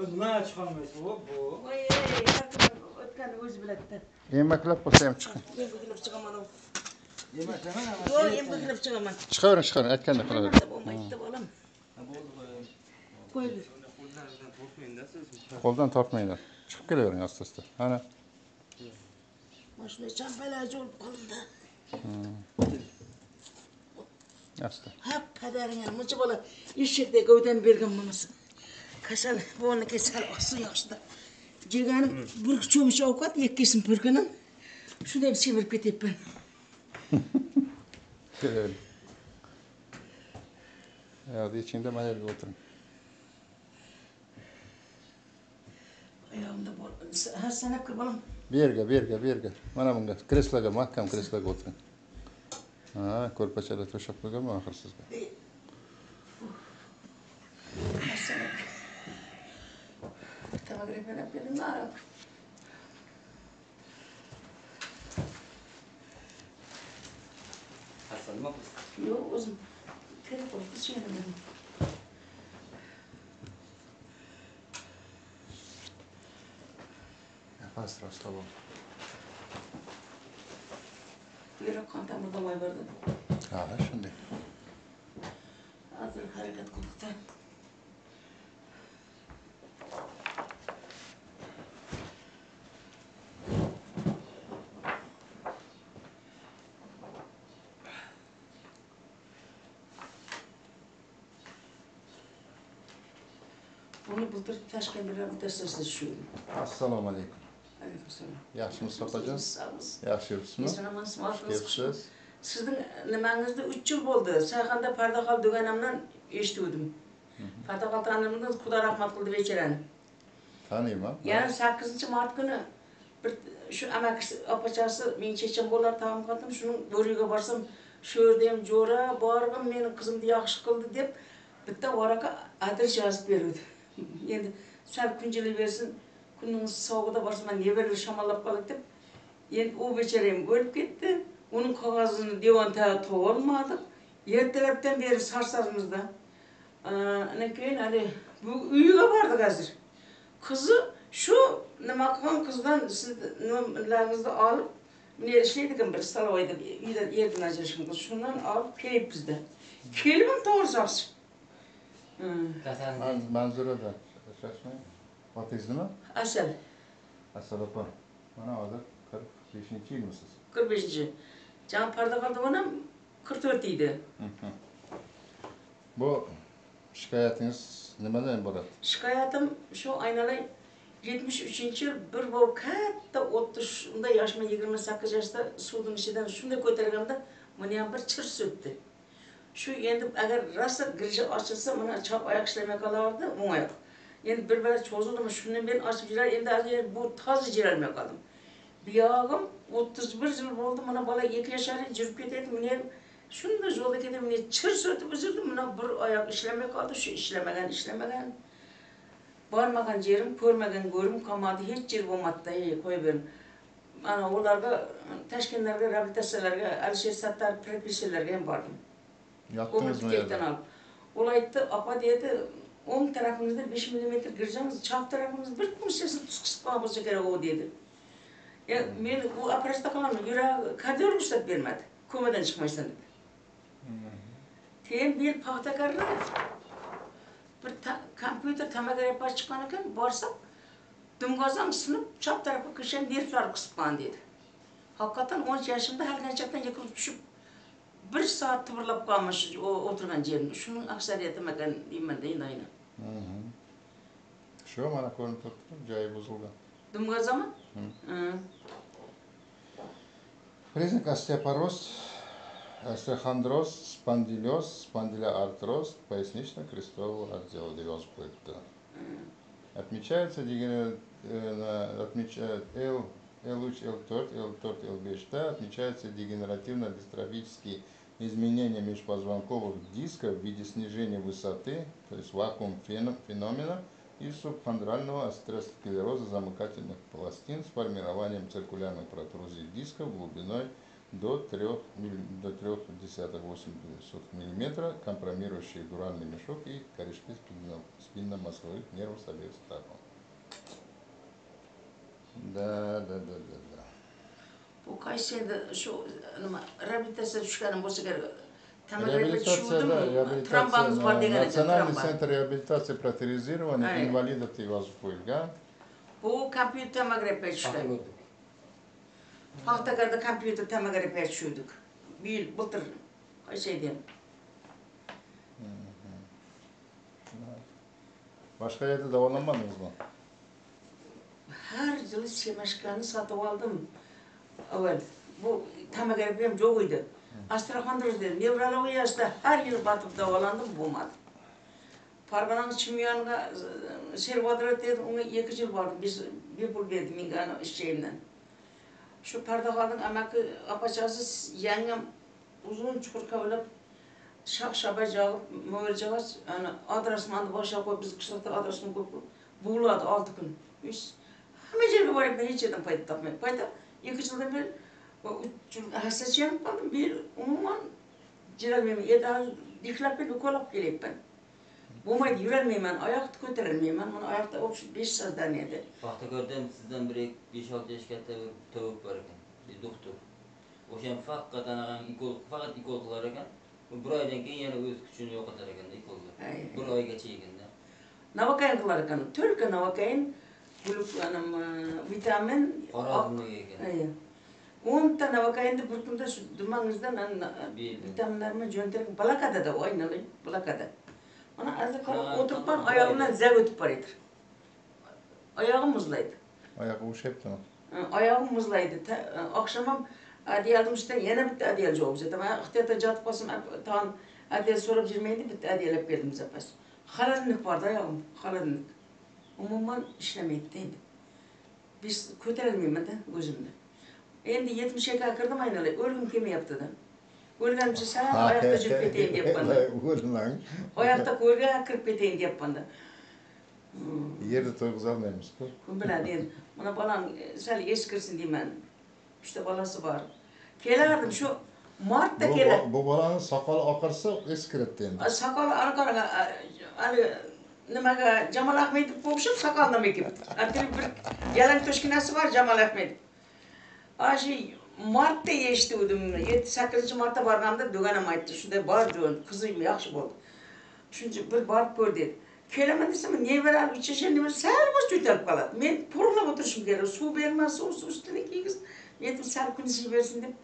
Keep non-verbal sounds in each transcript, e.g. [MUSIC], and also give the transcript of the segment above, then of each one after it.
o'zimdan chiqolmaysiz bu o'tgani o'zi biladi Yemaklab bo'lsa ham chiqing. bukilib chiqaman yo'q bukilib chiqaman Chiqavering, chiqavering, aytganda qilaver. bo'lmaydi deb olam bo'ldi qo'y ber Qo'ldan tortmanglar. Chiqib kelavering asta-asta. Ana. mana shunday champalar bo'lib qoldi Asta. ha padaringani muncha bola eshakdek gavdan bergan bunisi kasal buniki sal oqsin yoshda jeganim bir cho'mich ovqat yekkizsin bir kuni shunday semirib ketyapman [LAUGHS] Kelavering. Yo'q, ichingda mana yerga o'tiring. oyog'imda bor ha sanab kir bolam Bu yerga, bu yerga, bu yerga. Mana bunga kresloga, mahkam kresloga o'tiring. Ha, ko'rpachada to'shab qo'yganman axir sizga. Rivera Pelmar. Hastalı mı kız? Yok uzun. Kırık oldu. Şimdi benim. Nefes rastla bu. Yürek kantan burada var vardı. Ha şimdi. Hazır hareket kurduktan. Buni bultur tashkentda bitasizda shu Assalomu alaykum. Yaxshimisiz opajon? sog'miz Yaxshi yuribsizmi? eson Kelibsiz. sizning nimangizda uch yil bo'ldi sayxanda pardaqal duganamdan eshituvdim pardaqal tanimni xudo rahmat qildi bechorani Taniyman. yana sakkizinchi mart kuni bir shu amakisi opachasi men checham bo'lar taom qildim. Shuni bo'riga borsam shu yerda ham jo'ra borg'im meni qizimni yaxshi qildi deb bitta varaqa adres yozib beruvdi [LAUGHS] endi sal kunjilaversin kunning sovug'ida borsam man nevarlar shamollab qoladi deb. Endi u bechora ham o'lib ketdi. Uning qog'ozini devon tagiga topolmadik ertalabdan beri sarsarimizda. Andan keyin haligi bu uyiga bordik hozir. Qizi shu nima qilgan qizdan sizni nimalarningizni olib mine ishlaydi ekan bir stolovoyda uyda erdan ajrashgan qiz shundan olib kelyapmizda kelib ham to'g'ri Man Manzuradan. Shoshmang. Otingiz nima? asal Asal opa. Mana hozir 45-yilmisiz? qirq beshinchi jan pardaqalda onam qirq to'rt edi Bu shikoyatingiz nimadan iborat? shikoyatim shu aynalang yetmish uchinchi yil bir bor katta o'ttiz unday yoshman yigirma sakkiz yoshda suvni ichidan shunday ko'targanda meni ham bir chirs o'tdi shu endi agar rosa girja ochilsa mana chap oyoq ishlamay qolardi o'ng oyoq endi bir bala cho'zildimi shundan beri ochib yurar endi bu toza jirolmay qoldim buyog'im o'ttiz bir yil bo'ldi mana bola ikki yashar yurib ketadi men shunday yo'lda ketib men chirs o'tib uzildi mana bir oyoq ishlamay qoldi shu ishlamagan ishlamagan bormagan yerim ko'rmagan go'rim qolmadi hech yer bo'lmadida ey qo'yaverim mana ularga toshkentlarga reabilitatsiyalarga alisher sattar propissiyalarga ham Yerda? olib ular aytdi opa dedi o'ng tarafingizda besh millimetr girjangiz chap tarafingiz bir kumchasini tuz qisib qolgan bo'lsa kerak u dedi ya men u operatsiya qilaman yuragi kardiolog ushlab bermadi komadan chiqmaysan dedi. Keyin men paxtakorda bir kompyuter tomografiyasi chiqqan ekan borsam dumg'ozam sinib chap tarafga kirishgan nervlar qisib qolgan dedi. Haqiqatdan o'n yoshimda halganchakdan yiqilib tushib bir soat tuvurlab qolmish o'tirgan jerimda shuning aksariyati makan nimada indayna shu mana ko'rinib turibdi joyi buzilgan dumg'azami признак остеопороз остеохондроз спондилез спондилоартроз пояснично-крестового отдела девяносто плыта отмечается дегенер... отмечает L L3, L4, L4, L5, отмечаются дегенеративно-дистрофические изменения межпозвонковых дисков в виде снижения высоты, то есть вакуум фено- феномена, и субхондрального астеросклероза замыкательных пластин с формированием циркулярной протрузии дисков глубиной до 3, до 3,8 мм, компрометирующий дуральный мешок и корешки спинно- спинномозговых нервов с обеих сторон. Да, да, да, да, да. Bu Kayseri'de şu nima reabilitatsiya tushganim bo'lsa kerak. Tamagaraga Реабилитацияда, tushuvdim. Trambangiz bor реабилитация, degan ekan, Национальный tramban. центр реабилитации и протезирования Ай. инвалидов Тивазов qo'yilgan. Bu kompyuter tomografiya tushgan. gördük. Paxtakorda kompyuter tomografiya tushuvdik. Bu yil bultir Kayseri'da. Boshqa yerda davolanmadingiz mı? Har yili semashkani sotib oldim. Avval bu tomografiyam yo'q edi. Astraxandirda nevrologiyasida har yil batib davolandim, bo'lmadi. Farg'ona chimyonga e, servodrat dedi, unga 2 yil bordim. Biz bepul berdi menga ana ishchimdan. Shu Pardaxonning amaki opachasi yangam uzun chuqur kavlab shaq shaba jog'ib, mo'ljag'ach ana adresmani boshlab qo'yib biz qishloqda adresni ko'p bo'ladi 6 kun. Biz hamma yerga borib hech yerdan foyda topmayman. Foyda 2 yildan beri va uch yil hassasiyam qoldim. Bir umuman jiralmayman. Yerda diklab kelib ko'lab kelyapman. Bo'lmaydi, yurolmayman, oyoqni ko'tarolmayman. Mana oyoqda o'xshab 5 soatdan edi. Paxtakordan sizdan bir 5-6 yosh katta bir tovuk bor ekan, bir doktor. O'shan faqat anaqa ikol, faqat ikol qilar ekan. Bir oydan keyin yana o'z kuchini yo'qotar ekan ikolga. Ay. Bir oygacha ekanda. Navakayn qilar ekan. Только buluplanım vitamin Karanlığı gene. On tane vakayende burtumda şu dumanızda dumanınızdan e, vitaminlerimi gönderin. Balakada da oynalayın. Balakada. Ona azı kalıp oturup ben ayağımdan zek ötüp barıydı. Ayağım muzlaydı. Ayağı uşayıptı mı? Ayağım muzlaydı. E, Akşamım adiyaldım işte yine bitti adiyal cevap zaten. Ben ihtiyata catıp basım tan adiyal sorup girmeydi bitti adiyal hep geldim zapas. Halanlık vardı ayağım. Halanlık. Umuman ishlamaydi endi. Ko'tarolmayman-da o'zimni. Endi 70 ga kirdim aylanay, o'lgim kelmayapti-da. O'lganimcha sal oyoqda yurib ketayin [LAUGHS] deyapman. O'lmang. Oyoqda ko'rga kirib ketayin deyapman-da. Yerda to'yg'izolmaymiz-ku. Kim biladi endi. Mana bolam e, sal eskirsin deyman. Uchta bolasi bor. Kelardim shu martda kelar. bu bolani soqoli oqarsa eskiradi endi. Soqol anaqaraga hali nimaga Jamol Ahmedov o'xshab soqolni ekibdi. Atri bir yalang toshkinasi bor Jamol Ahmedov. Ashi martda eshitdim. 7-8 marta borganimda do'ganim aytdi. Shunday bor jo'n, qizim yaxshi bo'ldi. Shuncha bir borib ko'r dedi. Kelaman desam, nevaram ichishga nima sal bosh ko'tarib qoladi. Men purlab o'tirishim kerak. Suv bermas, suv ustini kiygiz. Men sal kun bersin deb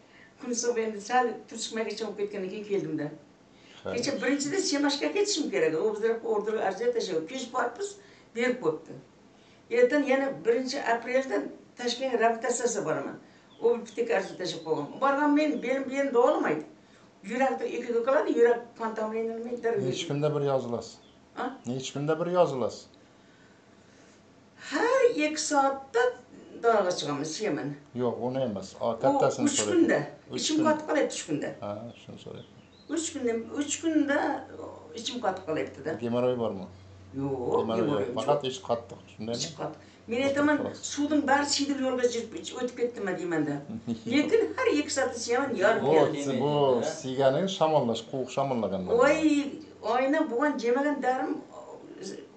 kun suv endi sal turishmagacha bo'lib ketgandan keyin keldimda. Kecha birinchida Semashga ketishim kerak. Bizlar order arziya tashlab, kech boribmiz, berib qo'yibdi. Ertan yana 1-apreldan Toshkent reabilitatsiyasiga boraman. U bitta arziya tashlab qo'ygan. Borgan men belim belim davolamaydi. Yurakda ikkiga qoladi, yurak kontaminlanmaydi. Necha kunda bir yozilasiz? Ha? Necha kunda bir yozilasiz? Har 2 soatda dalaga chiqamiz, yemin. Yo'q, uni emas. Kattasini 3 so'rayapman. kunda. Uch Ichim kun. qotib qolyapti 3 kunda. Ha, shuni so'rayapman. 3 kunda, 3 kunda ichim qotib qolyapti-da. Gemoroy bormi? Yo'q, Gemoroy yo'q. Faqat ish qattiq, shundaymi? ichib qoldi. Men aytaman, suvning bari siydil yo'lga ich- o'tib ketdimi deymanda. Lekin har ikki soatda siyaman yorib Bu, siyganing shamollash, quvuq shamollagan. Voy, oyna bo'lgan jemagan darim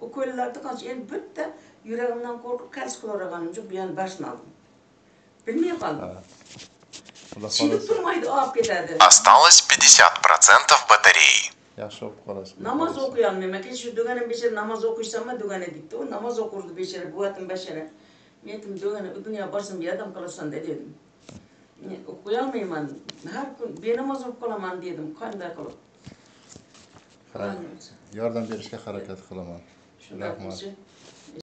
ukollarda qancha endi bitta yuragimdan qo'rqib kals qiloraganim yo'q, bu yana boshini oldim. Bilmay qoldim. Осталось 50% батареи. yaxshi bo'lib qolasiz. Namoz o'qiy olmayman. Keyin shu do'gana bechara namoz o'qiysanmi do'gana deydi. U namoz o'qirdi bechara, buvatim bechara. Men aytdim, do'gana u dunyo borsam yordam qilasan da dedim. Men o'qiy olmayman. Har kun benamoz bo'lib qolaman dedim. Qanday qilib? Yordam berishga harakat qilaman. Shunday Rahmat. bo'lsa,